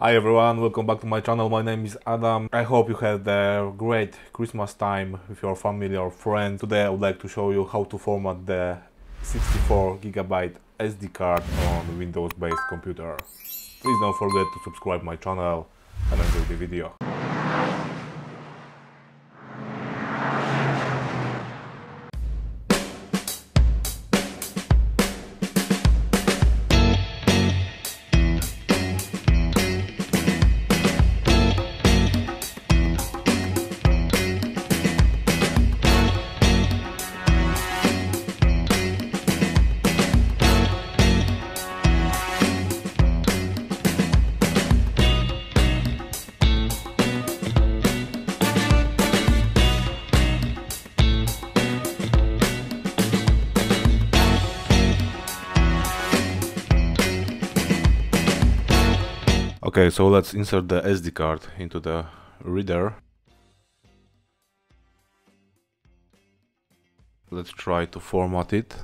Hi everyone, welcome back to my channel. My name is Adam. I hope you had a great Christmas time with your family or friends. Today I would like to show you how to format the 64 gigabyte SD card on Windows based computer. Please don't forget to subscribe my channel and enjoy the video. Okay, so let's insert the SD card into the reader. Let's try to format it.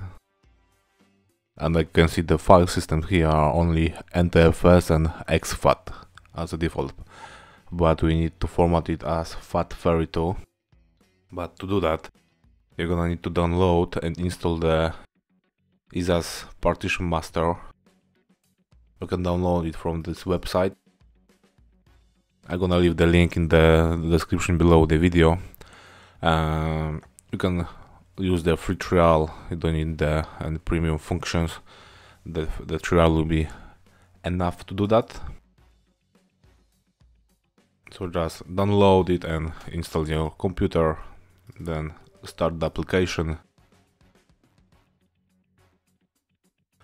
And I can see the file systems here are only NTFS and exFAT as a default. But we need to format it as FAT32. But to do that, you're gonna need to download and install the EaseUS partition master you can download it from this website I'm gonna leave the link in the description below the video. Um, you can use the free trial. You don't need the premium functions. The, the trial will be enough to do that. So just download it and install your computer then start the application.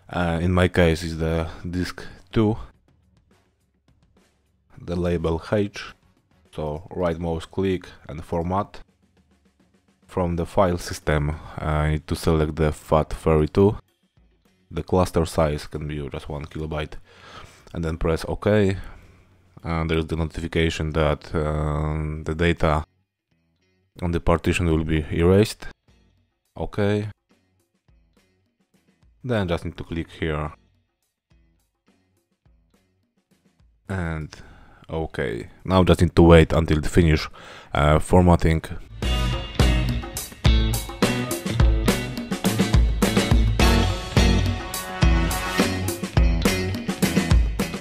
Uh, in my case is the disk 2 the label H so right mouse click and format. From the file system I need to select the FAT32 the cluster size can be just 1 kilobyte. And then press OK. And there's the notification that um, the data on the partition will be erased. OK. Then just need to click here. And okay, now just need to wait until it finish uh, formatting.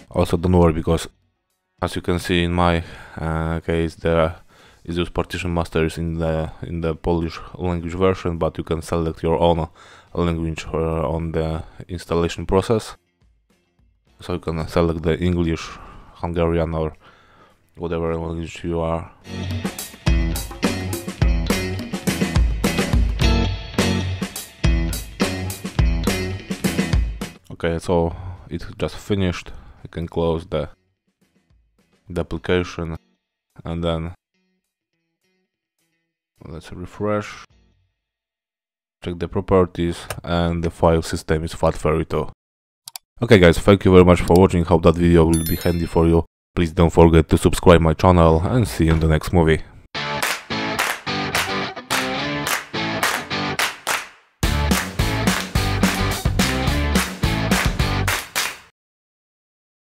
Also don't worry because as you can see in my uh, case the EaseUS partition master is in the in the Polish language version but you can select your own language uh, on the installation process so you can select the English, Hungarian or whatever language you are. Okay, so it just finished. You can close the, the application and then let's refresh check the properties and the file system is FAT32. Okay guys, thank you very much for watching, hope that video will be handy for you. Please don't forget to subscribe my channel and see you in the next movie.